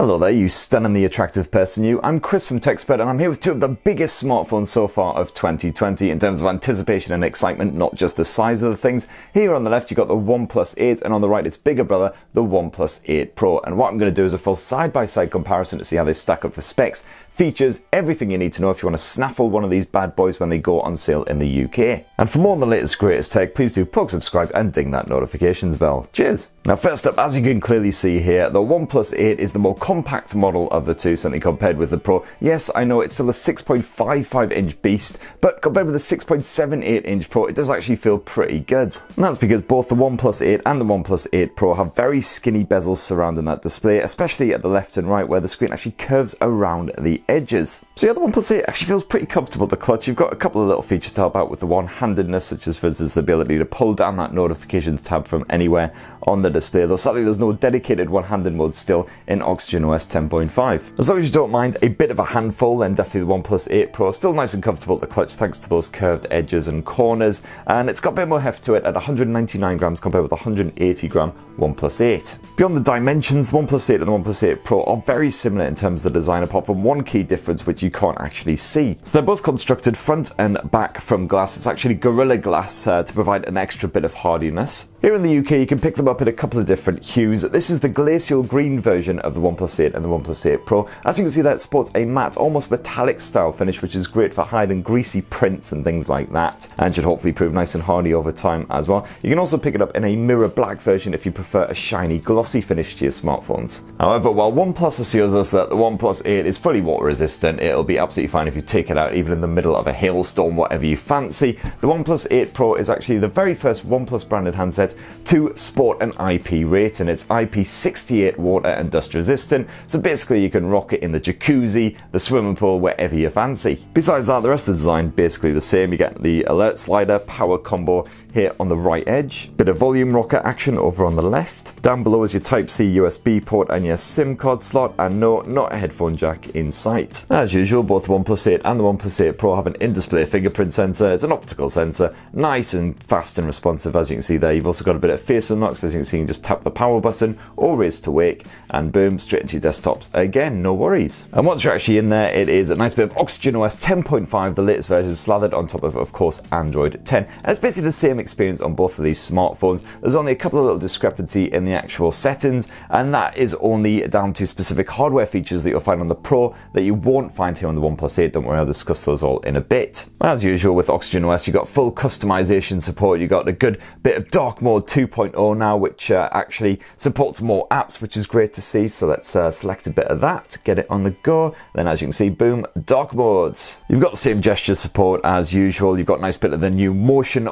Hello there, you stunningly attractive person, you. I'm Chris from Tech Spurt, and I'm here with two of the biggest smartphones so far of 2020 in terms of anticipation and excitement, not just the size of the things. Here on the left, you've got the OnePlus 8, and on the right, its bigger brother, the OnePlus 8 Pro. And what I'm going to do is a full side by side comparison to see how they stack up for specs, features, everything you need to know if you want to snaffle one of these bad boys when they go on sale in the UK. And for more on the latest, greatest tech, please do plug, subscribe, and ding that notifications bell. Cheers! Now, first up, as you can clearly see here, the OnePlus 8 is the more compact model of the two, certainly compared with the Pro. Yes, I know it's still a 6.55 inch beast, but compared with the 6.78 inch Pro, it does actually feel pretty good. And that's because both the OnePlus 8 and the OnePlus 8 Pro have very skinny bezels surrounding that display, especially at the left and right where the screen actually curves around the edges. So the OnePlus 8 actually feels pretty comfortable the clutch. You've got a couple of little features to help out with the one-handedness, such as for instance the ability to pull down that notifications tab from anywhere on the display, though sadly there's no dedicated one-handed mode still in Oxygen OS 10.5. As long as you don't mind a bit of a handful, then definitely the OnePlus 8 Pro, still nice and comfortable at the clutch thanks to those curved edges and corners, and it's got a bit more heft to it at 199 grams compared with 180 gram OnePlus 8. Beyond the dimensions, the OnePlus 8 and the OnePlus 8 Pro are very similar in terms of the design, apart from one key difference which you can't actually see. So they're both constructed front and back from glass. It's actually Gorilla Glass uh, to provide an extra bit of hardiness. Here in the UK, you can pick them up in a couple of different hues. This is the glacial green version of the OnePlus 8 and the OnePlus 8 Pro. As you can see, that sports a matte, almost metallic style finish, which is great for hiding greasy prints and things like that, and should hopefully prove nice and hardy over time as well. You can also pick it up in a mirror black version if you prefer a shiny, glossy finish to your smartphones. However, while OnePlus assures us that the OnePlus 8 is fully water resistant, it'll be absolutely fine if you take it out even in the middle of a hailstorm, whatever you fancy. The OnePlus 8 Pro is actually the very first OnePlus branded handset to sport an IP rating. It's IP68 water and dust resistant, so basically you can rock it in the jacuzzi, the swimming pool, wherever you fancy. Besides that, the rest of the design basically the same. You get the alert slider, power combo here on the right edge, bit of volume rocker action over on the left. Down below is your Type-C USB port and your SIM card slot, and no, not a headphone jack in sight. As usual, both the OnePlus 8 and the OnePlus 8 Pro have an in-display fingerprint sensor. It's an optical sensor, nice and fast and responsive as you can see there. You've also got a bit of face unlock, so as you can see, you can just tap the power button or raise to wake, and boom, straight into your desktops. Again, no worries. And once you're actually in there, it is a nice bit of Oxygen OS 10.5, the latest version, slathered on top of, of course, Android 10. And it's basically the same experience on both of these smartphones. There's only a couple of little discrepancy in the actual settings, and that is only down to specific hardware features that you'll find on the Pro that you won't find here on the OnePlus 8. Don't worry, I'll discuss those all in a bit. As usual with Oxygen OS, you've got full customization support. You've got a good bit of dark mode 2.0 now, which uh, actually supports more apps, which is great to see. So let's uh, select a bit of that, to get it on the go. Then as you can see, boom, dark modes. You've got the same gesture support as usual. You've got a nice bit of the new motion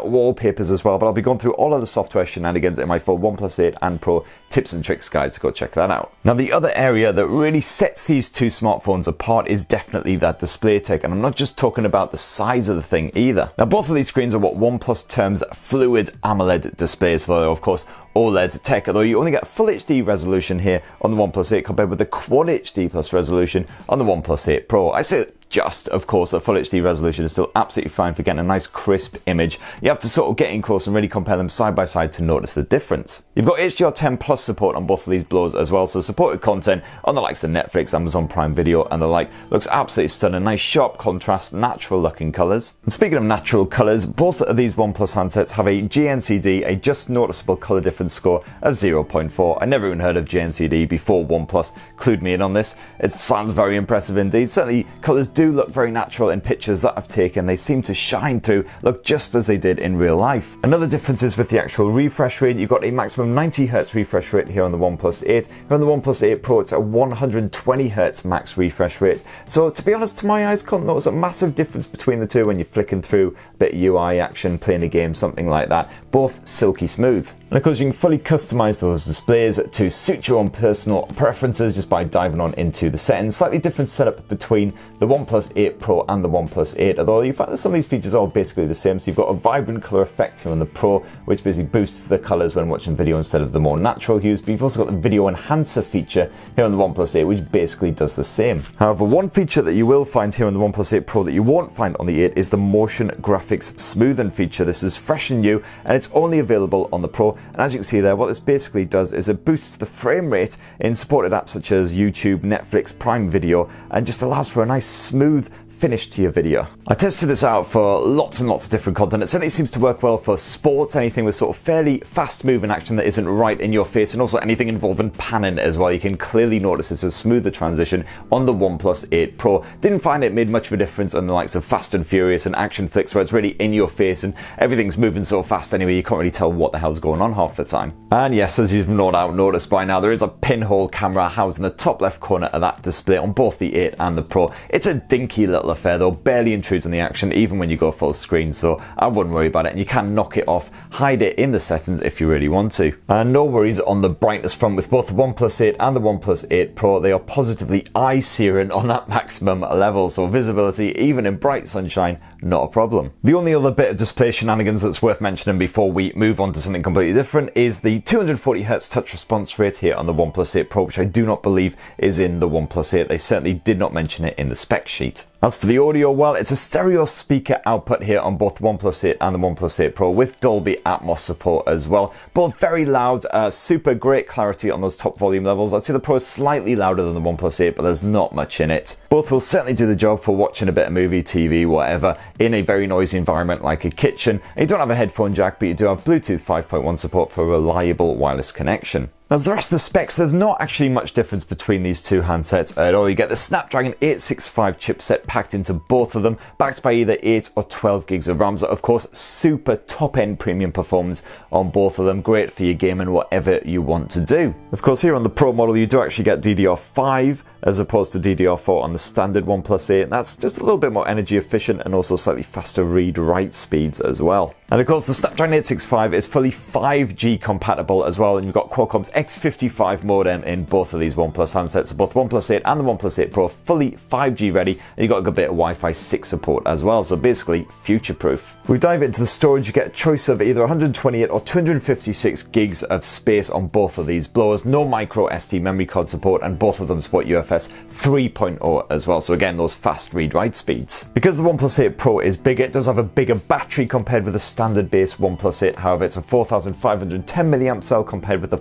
wallpapers as well, but I'll be going through all of the software shenanigans in my full OnePlus 8 and Pro tips and tricks guide, so go check that out. Now, the other area that really sets these two smartphones apart is definitely that display tech, and I'm not just talking about the size of the thing either. Now, both of these screens are what OnePlus terms fluid AMOLED displays, though, of course, OLED tech, although you only get full HD resolution here on the OnePlus 8 compared with the Quad HD Plus resolution on the OnePlus 8 Pro. I say just, of course, a full HD resolution is still absolutely fine for getting a nice crisp image. You have to sort of get in close and really compare them side by side to notice the difference. You've got HDR10 Plus support on both of these blows as well, so supported content on the likes of Netflix, Amazon Prime Video, and the like looks absolutely stunning. Nice sharp contrast, natural looking colours. And speaking of natural colours, both of these OnePlus handsets have a JNCD, a just noticeable colour difference score of 0.4. I never even heard of JNCD before OnePlus clued me in on this. It sounds very impressive indeed. Certainly, colours do look very natural in pictures that I've taken. They seem to shine through, look just as they did in real life. Another difference is with the actual refresh rate. You've got a maximum 90 Hz refresh rate here on the OnePlus 8. Here on the OnePlus 8 Pro, it's a 120 Hz max refresh rate. So to be honest, to my eyes, can't notice a massive difference between the two when you're flicking through a bit of UI action, playing a game, something like that. Both silky smooth. And of course, you can fully customize those displays to suit your own personal preferences just by diving on into the settings. Slightly different setup between the OnePlus 8 Pro and the OnePlus 8, although you find that some of these features are basically the same. So you've got a vibrant color effect here on the Pro, which basically boosts the colors when watching video instead of the more natural hues, but you've also got the video enhancer feature here on the OnePlus 8, which basically does the same. However, one feature that you will find here on the OnePlus 8 Pro that you won't find on the 8 is the motion graphics smoothing feature. This is fresh and new, and it's only available on the Pro. And as you can see there, what this basically does is it boosts the frame rate in supported apps such as YouTube, Netflix, Prime Video, and just allows for a nice smooth finish to your video. I tested this out for lots and lots of different content. It certainly seems to work well for sports, anything with sort of fairly fast moving action that isn't right in your face, and also anything involving panning as well. You can clearly notice it's a smoother transition on the OnePlus 8 Pro. Didn't find it made much of a difference on the likes of Fast and Furious and action flicks where it's really in your face and everything's moving so fast anyway, you can't really tell what the hell's going on half the time. And yes, as you've no doubt noticed by now, there is a pinhole camera housed in the top left corner of that display on both the 8 and the Pro. It's a dinky little affair though, barely intrudes on the action even when you go full screen, so I wouldn't worry about it. And you can knock it off, hide it in the settings if you really want to. And no worries on the brightness front with both the OnePlus 8 and the OnePlus 8 Pro, they are positively eye searing on that maximum level, so visibility even in bright sunshine not a problem. The only other bit of display shenanigans that's worth mentioning before we move on to something completely different is the 240Hz touch response rate here on the OnePlus 8 Pro, which I do not believe is in the OnePlus 8. They certainly did not mention it in the spec sheet. As for the audio, well, it's a stereo speaker output here on both the OnePlus 8 and the OnePlus 8 Pro with Dolby Atmos support as well. Both very loud, uh, super great clarity on those top volume levels. I'd say the Pro is slightly louder than the OnePlus 8, but there's not much in it. Both will certainly do the job for watching a bit of movie, TV, whatever, in a very noisy environment like a kitchen. You don't have a headphone jack, but you do have Bluetooth 5.1 support for a reliable wireless connection. As the rest of the specs, there's not actually much difference between these two handsets at all. You get the Snapdragon 865 chipset packed into both of them, backed by either 8 or 12 gigs of RAM. So of course, super top-end premium performance on both of them. Great for your gaming, whatever you want to do. Of course, here on the Pro model, you do actually get DDR5 as opposed to DDR4 on the standard OnePlus 8. And That's just a little bit more energy efficient and also slightly faster read-write speeds as well. And of course, the Snapdragon 865 is fully 5G compatible as well, and you've got Qualcomm's X55 modem in both of these OnePlus handsets. both OnePlus 8 and the OnePlus 8 Pro fully 5G ready, and you've got a good bit of Wi-Fi 6 support as well, so basically future-proof. We dive into the storage, you get a choice of either 128 or 256 gigs of space on both of these blowers. No micro SD memory card support, and both of them support UFS 3.0 as well. So again, those fast read-write speeds. Because the OnePlus 8 Pro is bigger, it does have a bigger battery compared with the standard base OnePlus 8. However, it's a 4,510 milliamp cell compared with the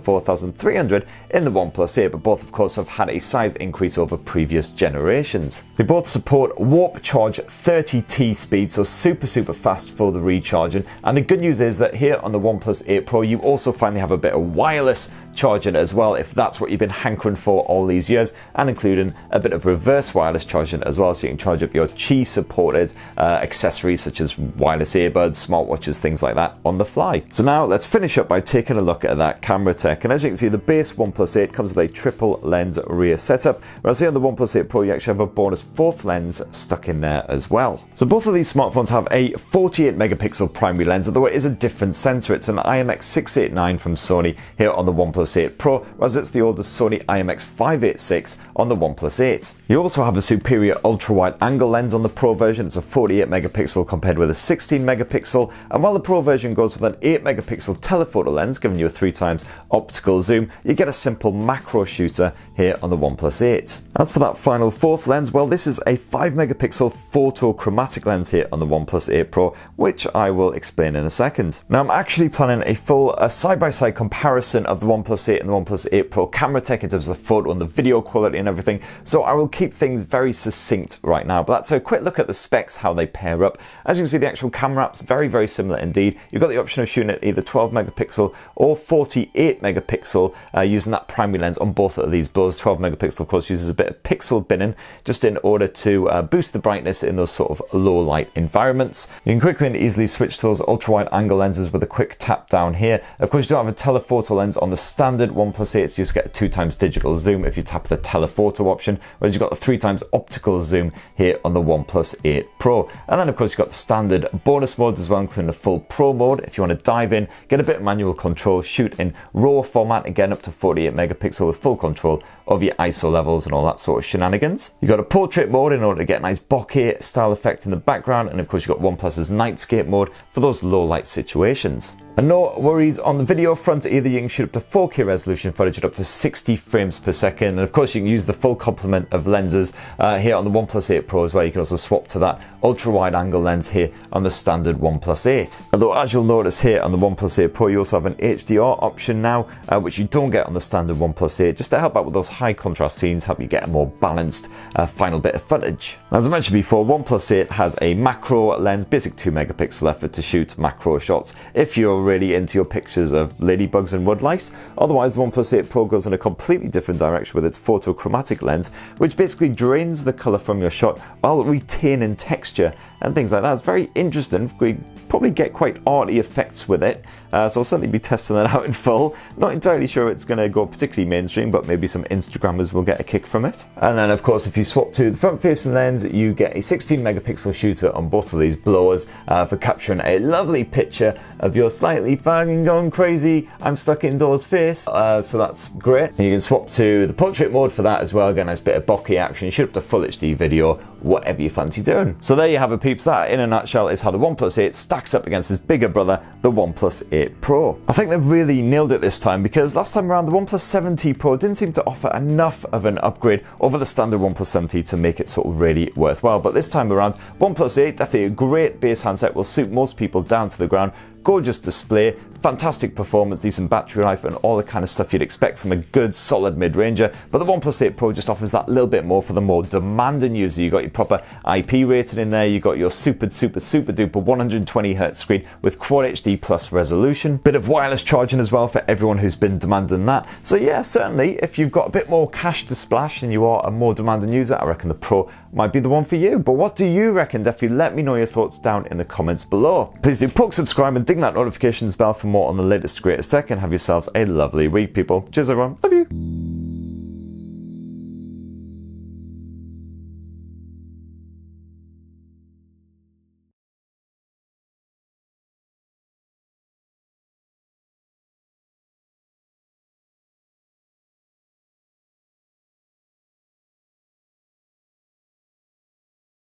4,300 in the OnePlus 8, but both of course have had a size increase over previous generations. They both support Warp Charge 30T speed, so super super fast for the recharging. And the good news is that here on the OnePlus 8 Pro, you also finally have a bit of wireless charging as well if that's what you've been hankering for all these years and including a bit of reverse wireless charging as well so you can charge up your Qi supported uh, accessories such as wireless earbuds, smartwatches, things like that on the fly. So now let's finish up by taking a look at that camera tech and as you can see the base OnePlus 8 comes with a triple lens rear setup whereas here on the OnePlus 8 Pro you actually have a bonus fourth lens stuck in there as well. So both of these smartphones have a 48 megapixel primary lens although it is a different sensor. It's an IMX689 from Sony here on the OnePlus OnePlus 8 Pro, whereas it's the oldest Sony IMX586 on the OnePlus 8. You also have a superior ultra-wide angle lens on the Pro version, it's a 48 megapixel compared with a 16 megapixel, and while the Pro version goes with an 8 megapixel telephoto lens, giving you a 3 times optical zoom, you get a simple macro shooter here on the OnePlus 8. As for that final fourth lens, well this is a 5 megapixel photo chromatic lens here on the OnePlus 8 Pro, which I will explain in a second. Now I'm actually planning a full side-by-side -side comparison of the OnePlus OnePlus 8 and the OnePlus 8 Pro camera tech in terms of the photo and the video quality and everything. So I will keep things very succinct right now. But that's a quick look at the specs, how they pair up. As you can see, the actual camera app's are very, very similar indeed. You've got the option of shooting at either 12 megapixel or 48 megapixel uh, using that primary lens on both of these blurs. 12 megapixel, of course, uses a bit of pixel binning just in order to uh, boost the brightness in those sort of low light environments. You can quickly and easily switch to those ultra wide angle lenses with a quick tap down here. Of course, you don't have a telephoto lens on the standard OnePlus 8, you just get a two times digital zoom if you tap the telephoto option, whereas you've got the three times optical zoom here on the OnePlus 8 Pro. And then of course you've got the standard bonus modes as well, including the full Pro mode. If you want to dive in, get a bit of manual control, shoot in RAW format, again up to 48 megapixel with full control of your ISO levels and all that sort of shenanigans. You've got a portrait mode in order to get a nice bokeh style effect in the background, and of course you've got OnePlus's nightscape mode for those low light situations. And no worries on the video front either, you can shoot up to 4K resolution footage at up to 60 frames per second. And of course, you can use the full complement of lenses uh, here on the OnePlus 8 Pro as well. You can also swap to that ultra wide angle lens here on the standard OnePlus 8. Although, as you'll notice here on the OnePlus 8 Pro, you also have an HDR option now, uh, which you don't get on the standard OnePlus 8, just to help out with those high contrast scenes, help you get a more balanced uh, final bit of footage. As I mentioned before, OnePlus 8 has a macro lens, basic 2 megapixel effort to shoot macro shots if you're really into your pictures of ladybugs and woodlice. Otherwise, the OnePlus 8 Pro goes in a completely different direction with its photochromatic lens, which basically drains the color from your shot while retaining texture and things like that. It's very interesting. We probably get quite arty effects with it. Uh, so I'll certainly be testing that out in full. Not entirely sure it's going to go particularly mainstream, but maybe some Instagrammers will get a kick from it. And then, of course, if you swap to the front facing lens, you get a 16 megapixel shooter on both of these blowers uh, for capturing a lovely picture of your slightly fucking going crazy, I'm stuck indoors face. Uh, so that's great. And you can swap to the portrait mode for that as well. Again, nice bit of bokeh action. You shoot up to full HD video, whatever you fancy doing. So there you have it, peeps. That, in a nutshell, is how the OnePlus 8 stacks up against its bigger brother, the OnePlus 8 Pro. I think they've really nailed it this time because last time around, the OnePlus 7T Pro didn't seem to offer enough of an upgrade over the standard OnePlus 7T to make it sort of really worthwhile. But this time around, OnePlus 8, definitely a great base handset, will suit most people down to the ground gorgeous display, fantastic performance, decent battery life, and all the kind of stuff you'd expect from a good, solid mid-ranger. But the OnePlus 8 Pro just offers that little bit more for the more demanding user. You got your proper IP rating in there, you got your super, super, super duper 120Hz screen with Quad HD plus resolution. Bit of wireless charging as well for everyone who's been demanding that. So yeah, certainly if you've got a bit more cash to splash and you are a more demanding user, I reckon the Pro might be the one for you. But what do you reckon? Definitely let me know your thoughts down in the comments below. Please do poke subscribe and ding that notifications bell for more on the latest greatest tech and have yourselves a lovely week, people. Cheers, everyone. Love you.